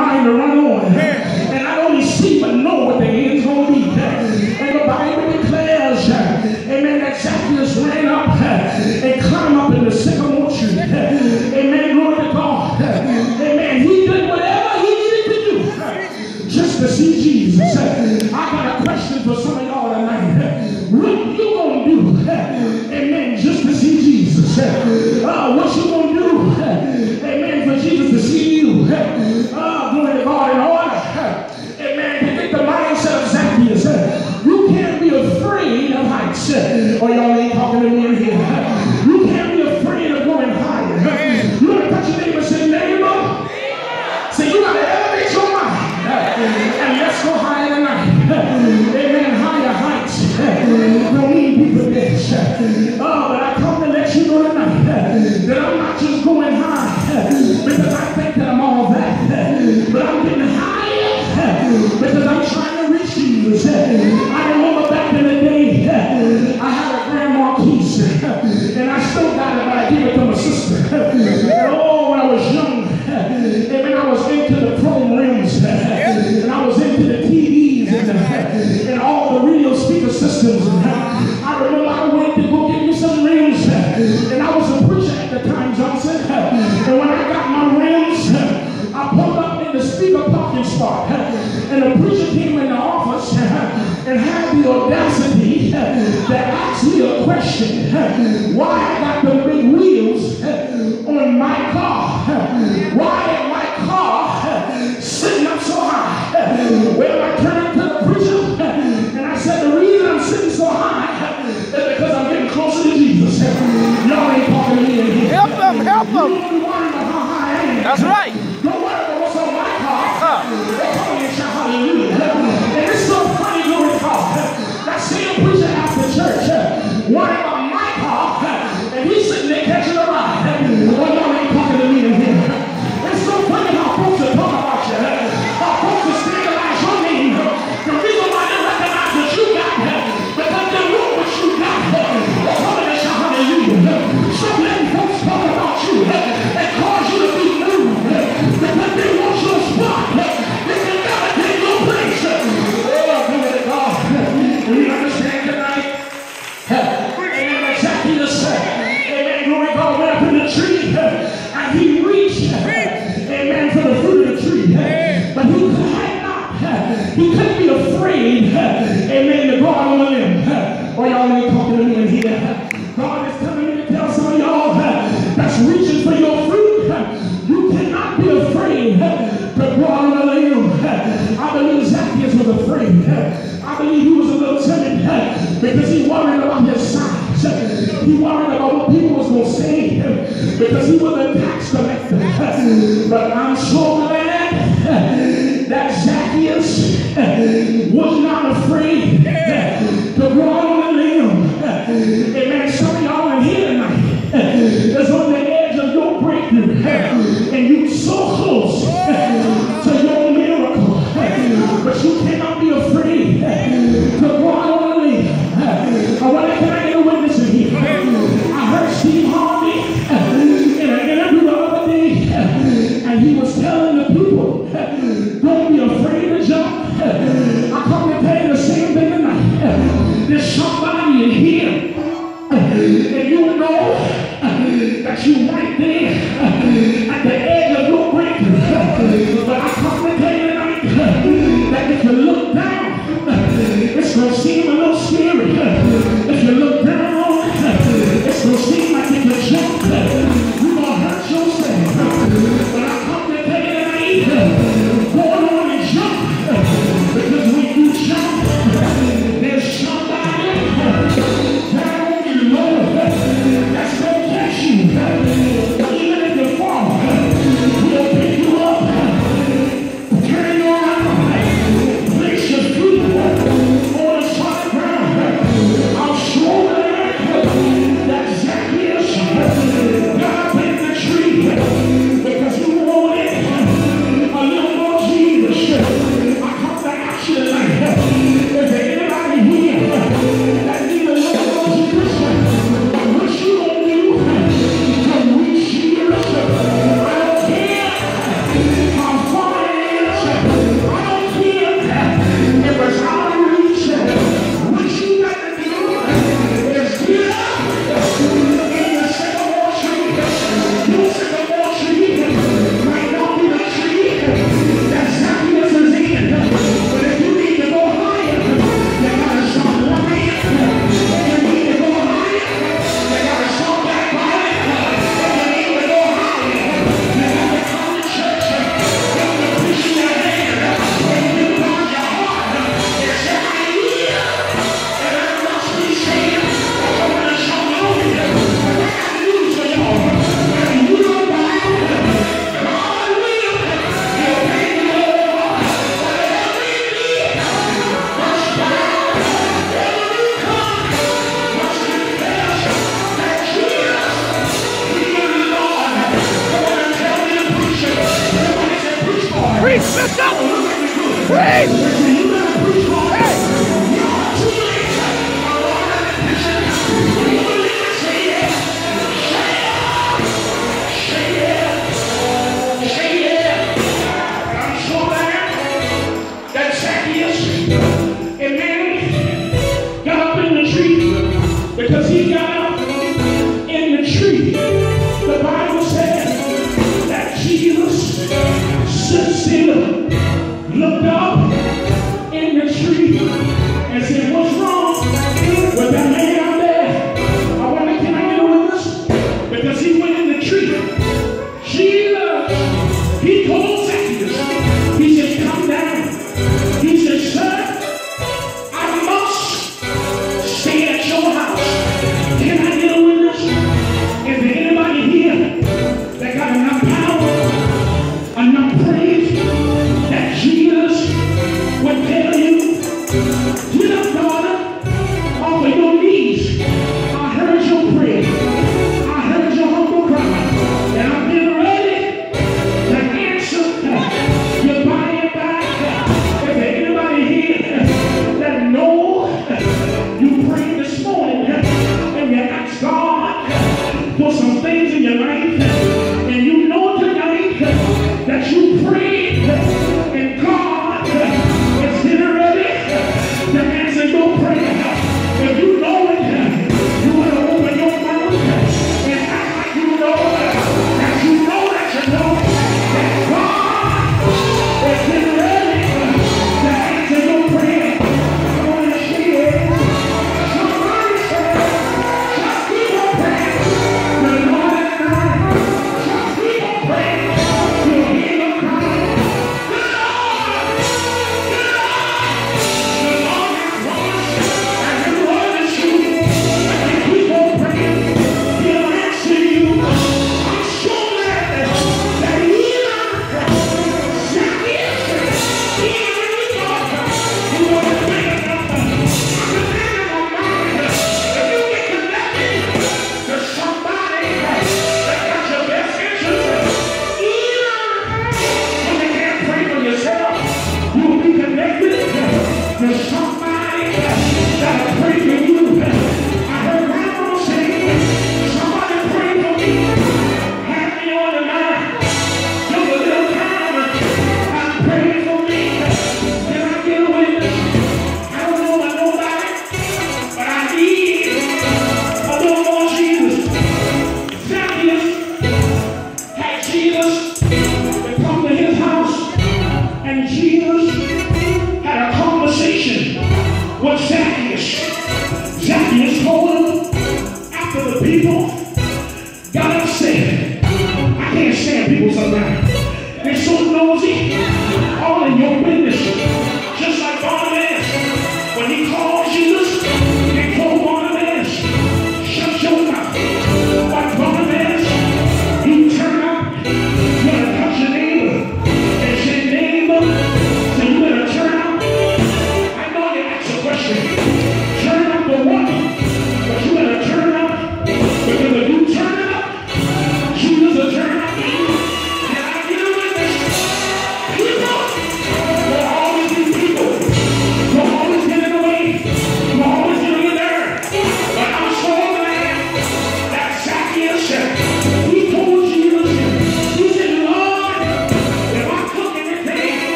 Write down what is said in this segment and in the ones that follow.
mind to run on. And not only see, but know what the end's going to be. And the Bible declares, amen, that Zacchaeus ran up and climbed up so high. And the preacher came in the office and had the audacity to ask me a question. Why I got the big wheels on my car? Why am my car sitting up so high? Well, I turned to the preacher and I said, the reason I'm sitting so high is because I'm getting closer to Jesus. Y'all ain't talking to me. Help them, help them. That's right. protection of to draw on the lamb. I believe Zacchaeus was afraid. I believe he was a little timid because he worried about his size. He worried about what people was going to say because he was a tax collector. But telling the people, don't be afraid of John. I come to tell you the same thing tonight. There's somebody in here, and you know that you right there and you know tonight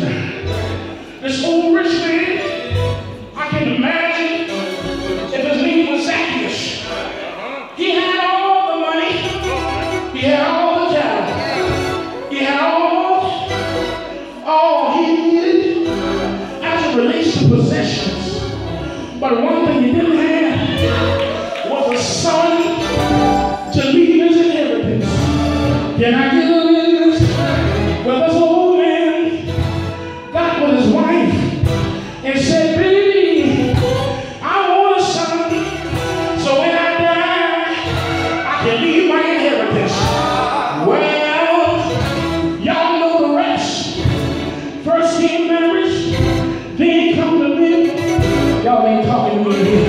man. This old rich man, I can imagine if his name was Zacchaeus. He had all the money. He had all the talent. He had almost all he needed as it relates to possessions. But one ain't talking to me.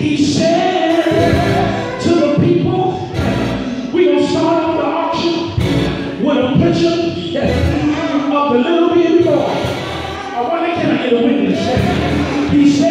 He said to the people, we're going to start off the auction with a picture of the little baby boy. I wonder can I get a witness? He said,